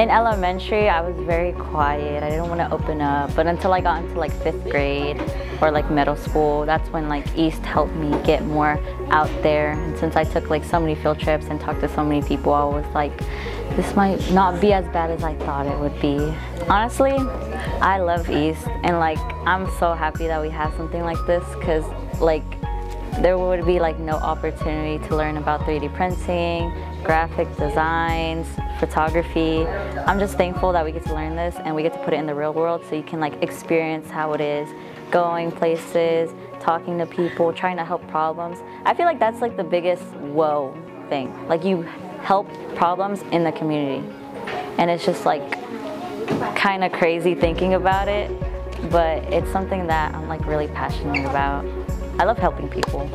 In elementary, I was very quiet. I didn't want to open up. But until I got into like fifth grade or like middle school, that's when like EAST helped me get more out there. And since I took like so many field trips and talked to so many people, I was like, this might not be as bad as I thought it would be. Honestly, I love EAST and like I'm so happy that we have something like this because like there would be like no opportunity to learn about 3D printing, graphic designs, photography. I'm just thankful that we get to learn this and we get to put it in the real world so you can like experience how it is, going places, talking to people, trying to help problems. I feel like that's like the biggest whoa thing. Like you help problems in the community. And it's just like kind of crazy thinking about it, but it's something that I'm like really passionate about. I love helping people.